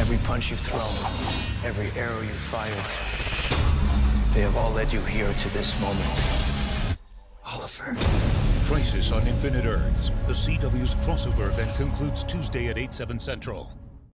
Every punch you've thrown, every arrow you've fired, they have all led you here to this moment. Oliver. Crisis on Infinite Earths. The CW's crossover event concludes Tuesday at 8, 7 central.